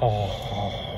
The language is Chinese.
哦，好，